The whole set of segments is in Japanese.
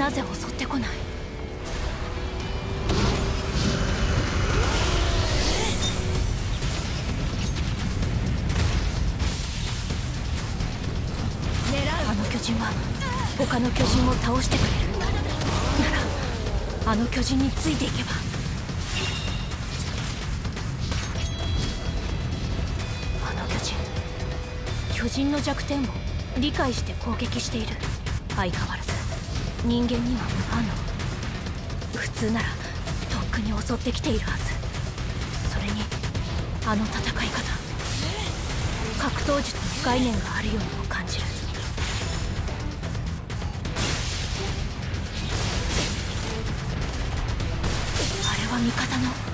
なぜ襲ってこない？あの巨人は他の巨人を倒してくれるならあの巨人についていけば。あの巨人巨人の弱点を理解して攻撃している。相変わらず。人間には無反応。普通ならとっくに襲ってきているはず。それにあの戦い方。格闘術の概念があるようにも感じる。あれは味方の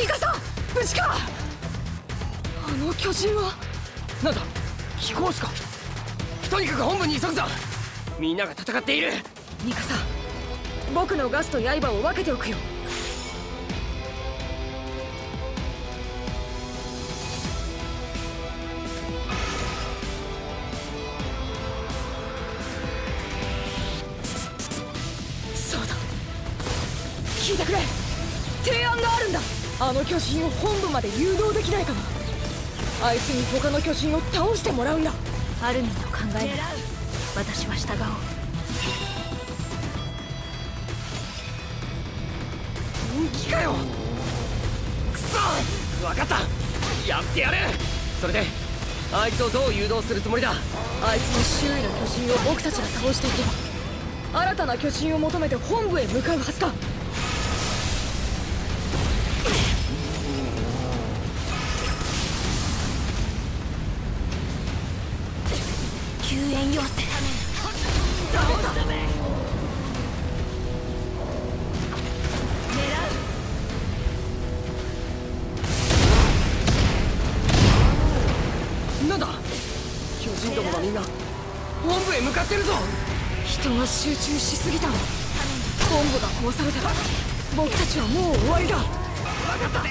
ミカサ無事かあの巨人は？なんだ？飛行士か？とにかく本部に急ぐぞ！みんなが戦っている！ミカサ僕のガスと刃を分けておくよ。そうだ。聞いてくれ。提案があるんだあの巨人を本部まで誘導できないかな。あいつに他の巨人を倒してもらうんだ。アルミンの考えなら私は従おう。本気かよ。くそ。分かった。やってやる。それであいつをどう誘導するつもりだ。あいつの周囲の巨人を僕たちが倒していけば新たな巨人を求めて本部へ向かうはずだが本部へ向かってるぞ。人が集中しすぎた。本部が壊された。ら僕たちはもう終わりだ。分かったぜ。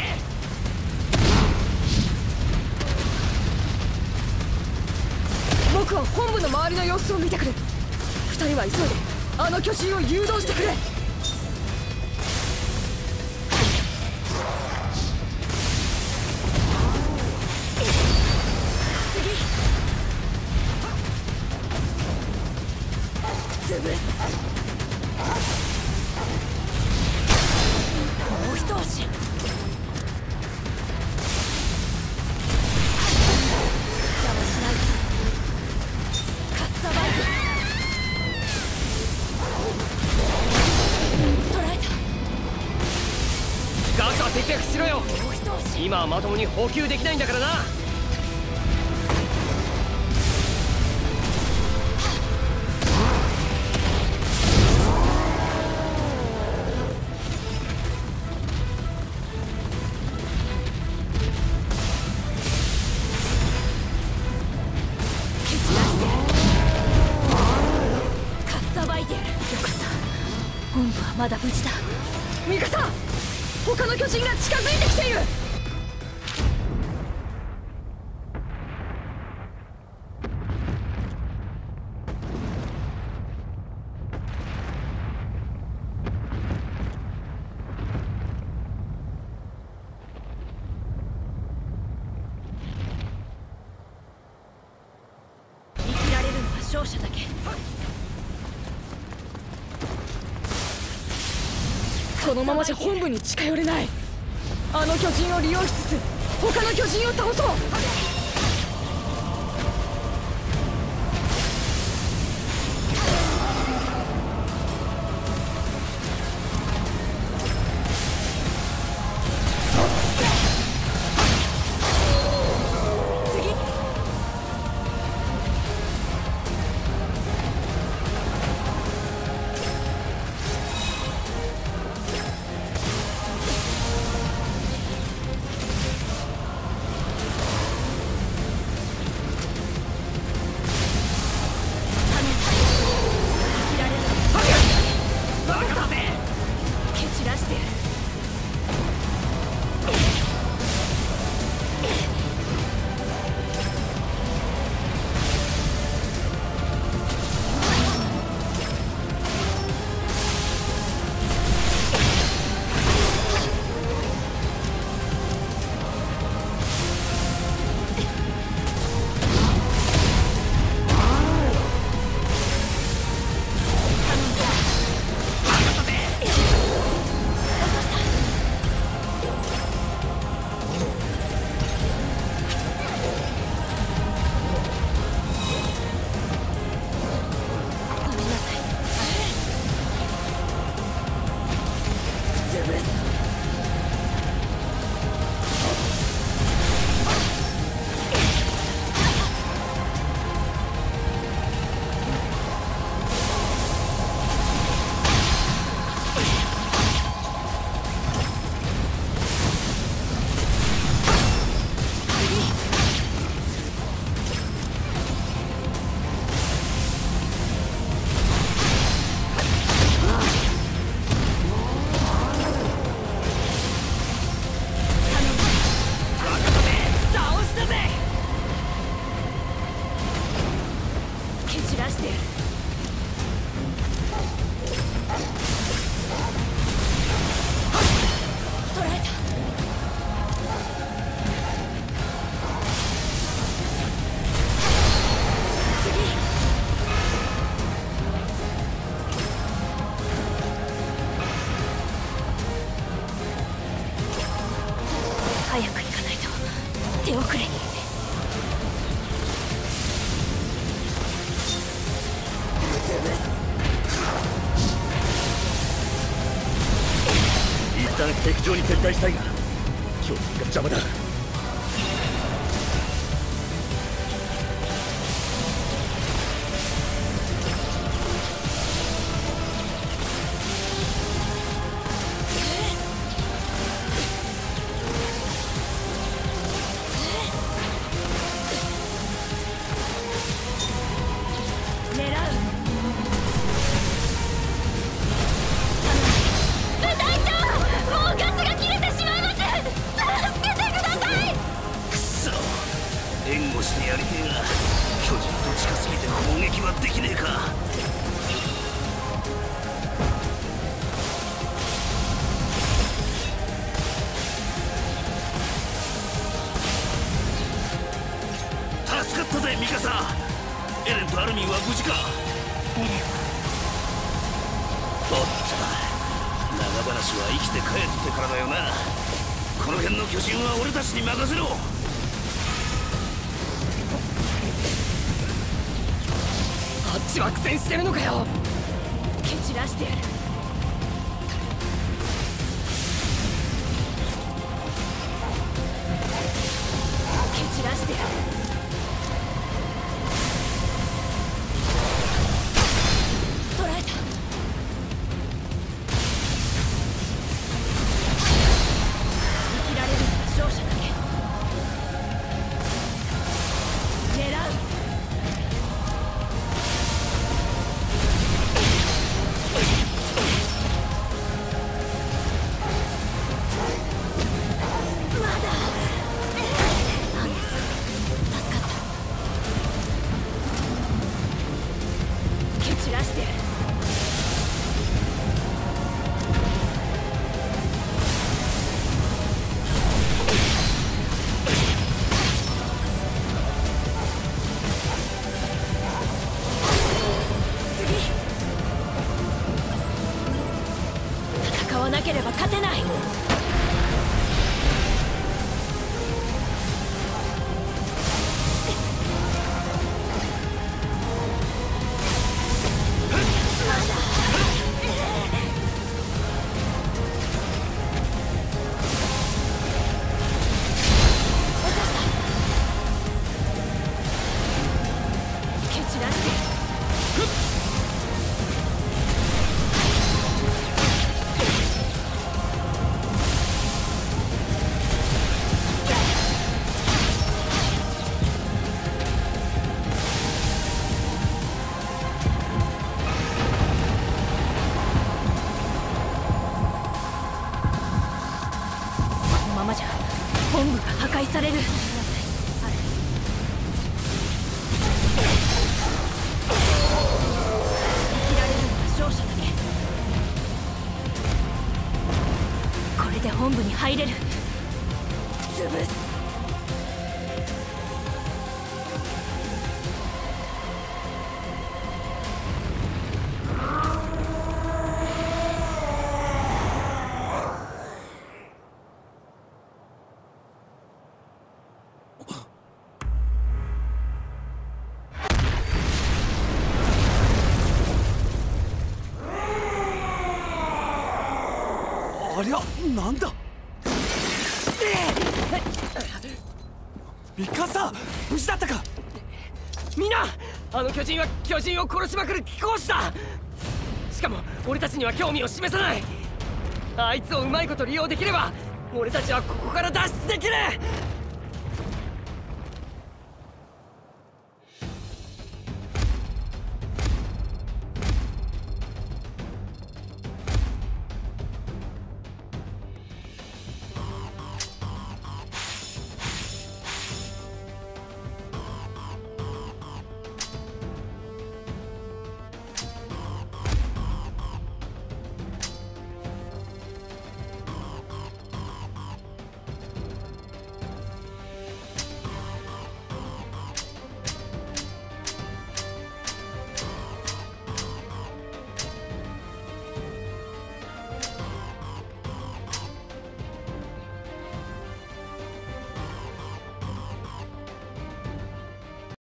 僕は本部の周りの様子を見てくる。二人は急いであの巨人を誘導してくれ。しろよ。今はまともに補給できないんだからな。よかった。本部はまだ無事だ。ミカさん他の巨人が近づいてきている。生きられるのは勝者だけ。このままじゃ本部に近寄れない。あの巨人を利用しつつ他の巨人を倒そう。蹴散らしてやる。上に撤退したいが巨人が邪魔だ。ぜミカサ。エレンとアルミンは無事か。エレン。おっと長話は生きて帰ってからだよな。この辺の巨人は俺たちに任せろ。あっちは苦戦してるのかよ。蹴散らしてやるければ勝てない。本部が破壊される。これで本部に入れる。潰す。なんだ？ミカサ無事だったか？みんなあの巨人は巨人を殺しまくる貴公子だ！しかも俺たちには興味を示さない！あいつをうまいこと利用できれば俺たちはここから脱出できる！